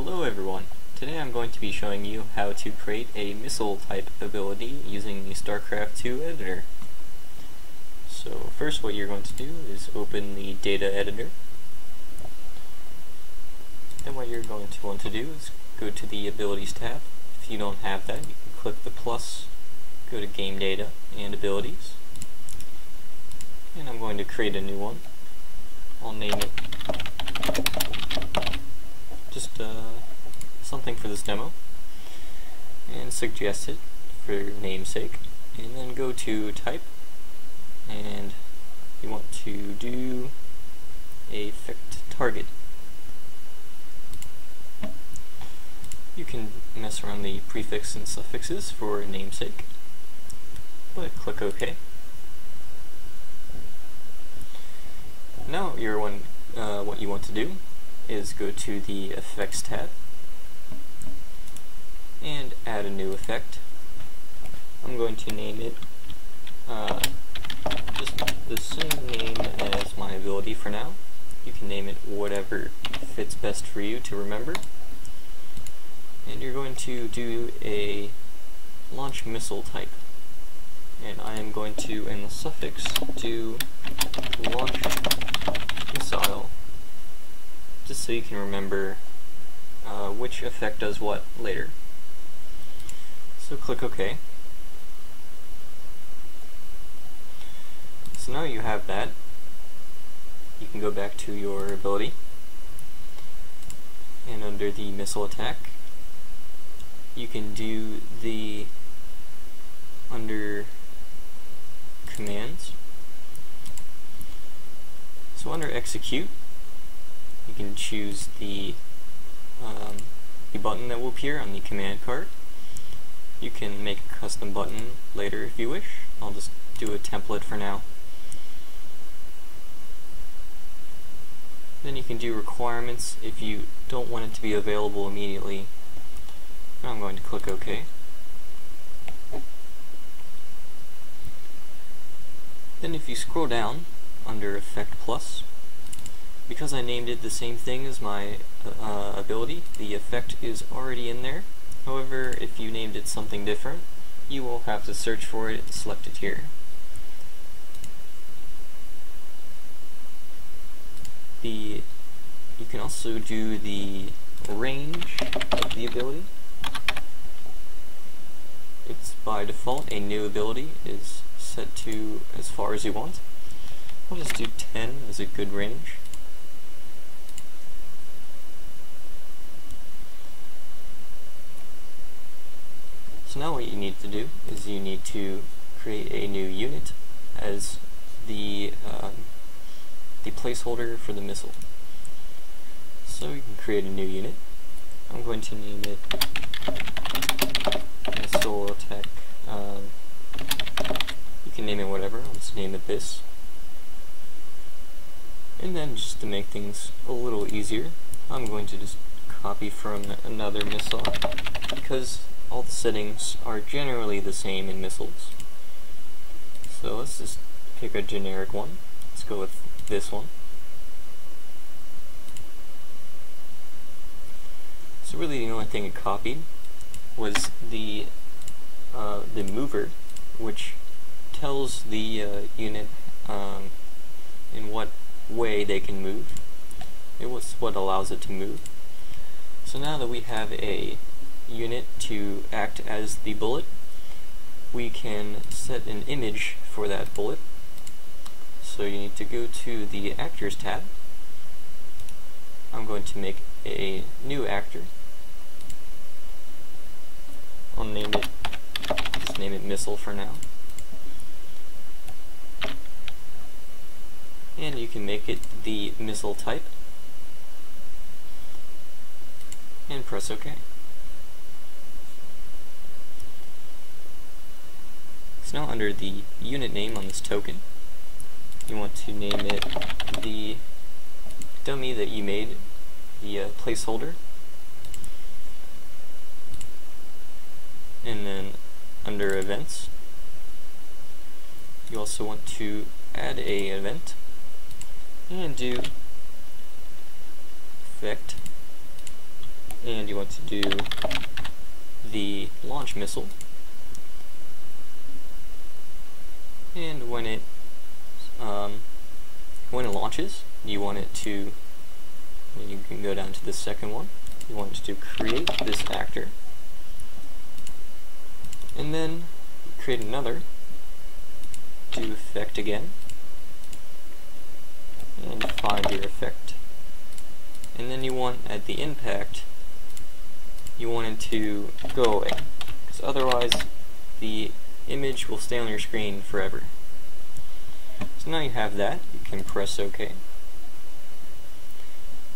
Hello everyone. Today I'm going to be showing you how to create a missile type ability using the StarCraft 2 editor. So first what you're going to do is open the data editor. Then what you're going to want to do is go to the abilities tab. If you don't have that, you can click the plus, go to game data and abilities. And I'm going to create a new one. I'll name it just uh, something for this demo. And suggest it for namesake. And then go to type. And you want to do a effect target. You can mess around the prefix and suffixes for namesake. But click OK. Now you're one, uh, what you want to do is go to the Effects tab and add a new effect. I'm going to name it uh, just the same name as my ability for now. You can name it whatever fits best for you to remember. And you're going to do a launch missile type. And I am going to, in the suffix, do launch missile just so you can remember uh, which effect does what later. So click OK. So now you have that. You can go back to your ability and under the missile attack you can do the under commands so under execute you can choose the, um, the button that will appear on the command card. You can make a custom button later if you wish. I'll just do a template for now. Then you can do requirements if you don't want it to be available immediately. I'm going to click OK. Then if you scroll down under Effect Plus, because I named it the same thing as my uh, ability, the effect is already in there. However, if you named it something different, you will have to search for it and select it here. The you can also do the range of the ability. It's by default a new ability is set to as far as you want. I'll just do 10 as a good range. Now what you need to do is you need to create a new unit as the um, the placeholder for the missile. So you can create a new unit. I'm going to name it missile attack. Um, you can name it whatever. I'll just name it this. And then just to make things a little easier, I'm going to just copy from another missile because all the settings are generally the same in missiles. So let's just pick a generic one. Let's go with this one. So really the only thing it copied was the uh, the mover, which tells the uh, unit um, in what way they can move. It was what allows it to move. So now that we have a unit to act as the bullet, we can set an image for that bullet. So you need to go to the Actors tab. I'm going to make a new actor. I'll name it, just name it Missile for now. And you can make it the missile type. And press OK. So now under the unit name on this token, you want to name it the dummy that you made, the uh, placeholder. And then under events, you also want to add a event and do effect and you want to do the launch missile. And when it um, when it launches, you want it to you can go down to the second one. You want it to create this actor, and then create another. Do effect again, and find your effect. And then you want at the impact you want it to go away. Because otherwise, the image will stay on your screen forever. So now you have that, you can press OK.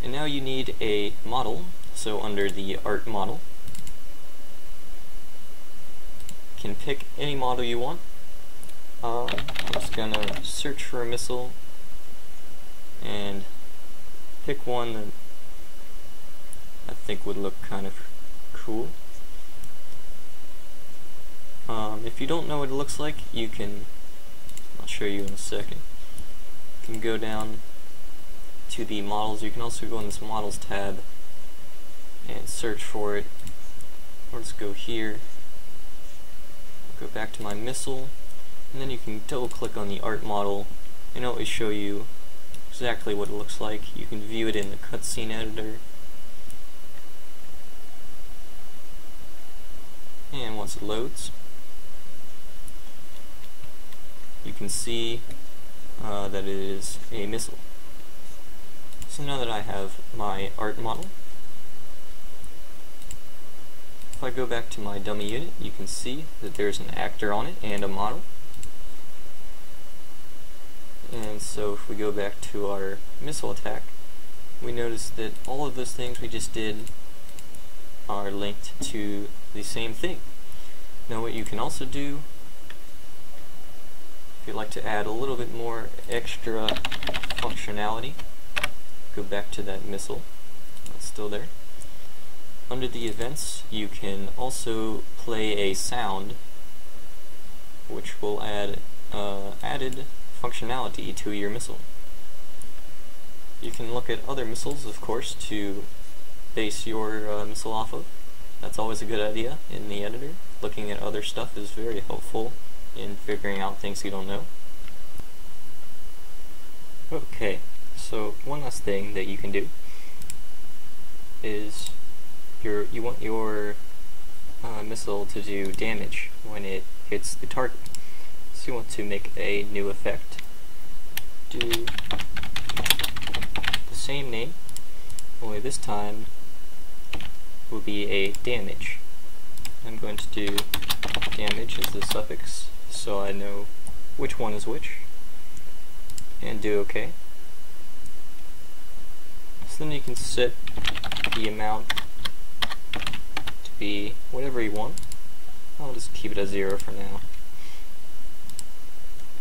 And now you need a model, so under the art model, you can pick any model you want. Uh, I'm just gonna search for a missile and pick one that I think would look kind of cool. Um, if you don't know what it looks like, you can, I'll show you in a second, you can go down to the models, you can also go in this models tab and search for it. Let's go here, go back to my missile, and then you can double click on the art model and it will show you exactly what it looks like. You can view it in the cutscene editor. And once it loads you can see uh, that it is a missile. So now that I have my art model, if I go back to my dummy unit, you can see that there's an actor on it and a model. And so if we go back to our missile attack, we notice that all of those things we just did are linked to the same thing. Now what you can also do, if you'd like to add a little bit more extra functionality, go back to that missile, that's still there. Under the events, you can also play a sound, which will add uh, added functionality to your missile. You can look at other missiles, of course, to base your uh, missile off of. That's always a good idea in the editor. Looking at other stuff is very helpful in figuring out things you don't know. Okay, so one last thing that you can do is your you want your uh, missile to do damage when it hits the target. So you want to make a new effect. Do the same name, only this time will be a damage. I'm going to do damage as the suffix so I know which one is which and do OK. So then you can set the amount to be whatever you want. I'll just keep it at zero for now.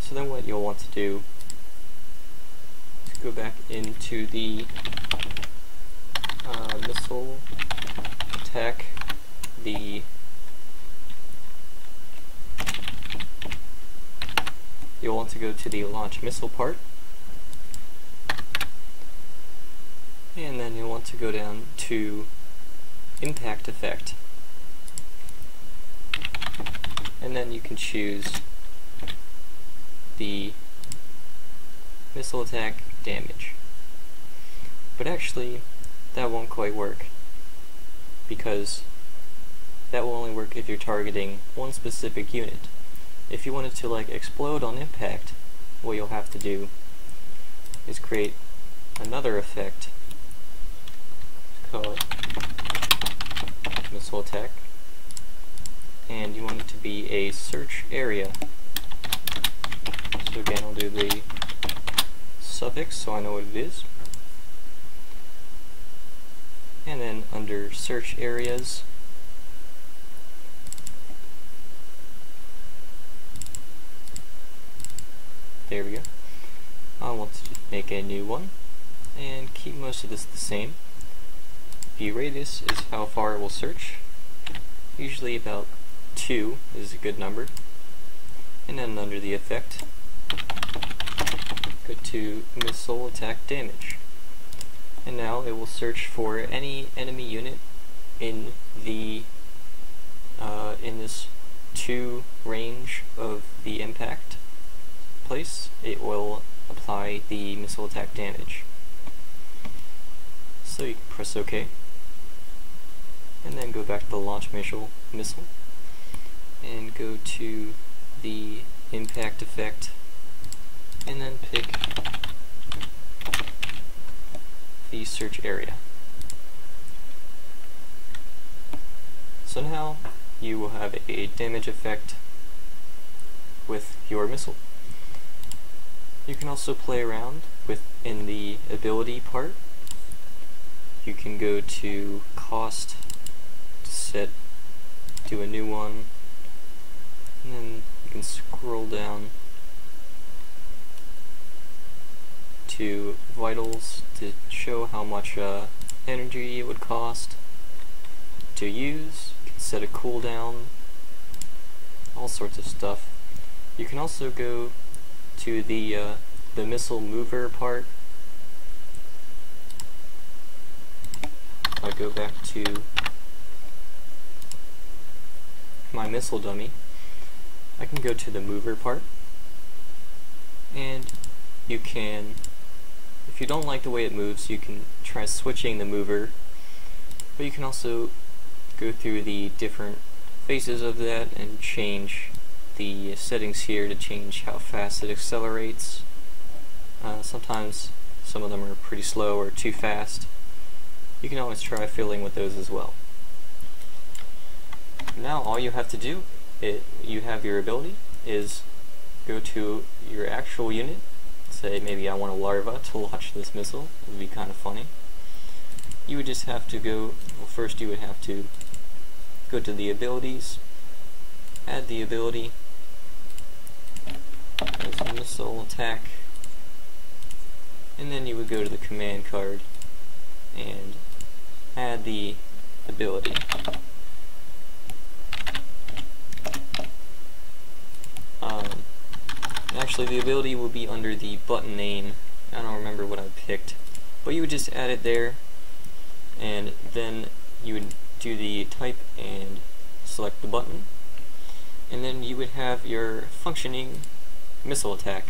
So then what you'll want to do is go back into the uh, missile attack the you'll want to go to the launch missile part. And then you'll want to go down to impact effect. And then you can choose the missile attack damage. But actually that won't quite work because that will only work if you're targeting one specific unit. If you want it to like explode on impact, what you'll have to do is create another effect Call it missile attack. And you want it to be a search area. So again I'll do the suffix so I know what it is. And then under search areas there we go. I want to make a new one and keep most of this the same. The radius is how far it will search. Usually about 2 is a good number. And then under the effect go to missile attack damage. And now it will search for any enemy unit in the uh, in this two range of the impact place, it will apply the missile attack damage. So you press OK, and then go back to the launch missile, missile and go to the impact effect, and then pick the search area. So now you will have a damage effect with your missile. You can also play around with in the ability part. You can go to cost to set do a new one and then you can scroll down to vitals to show how much uh, energy it would cost to use. You can set a cooldown, all sorts of stuff. You can also go to the uh, the missile mover part. I go back to my missile dummy. I can go to the mover part and you can if you don't like the way it moves you can try switching the mover but you can also go through the different phases of that and change the settings here to change how fast it accelerates. Uh, sometimes some of them are pretty slow or too fast. You can always try filling with those as well. Now all you have to do it you have your ability is go to your actual unit. Say maybe I want a larva to launch this missile. It would be kind of funny. You would just have to go well first you would have to go to the abilities add the ability as missile attack and then you would go to the command card and add the ability um, Actually, the ability will be under the button name. I don't remember what I picked. But you would just add it there, and then you would do the type and select the button. And then you would have your functioning missile attack.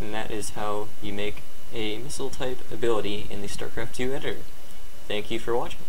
And that is how you make a missile type ability in the StarCraft 2 editor. Thank you for watching.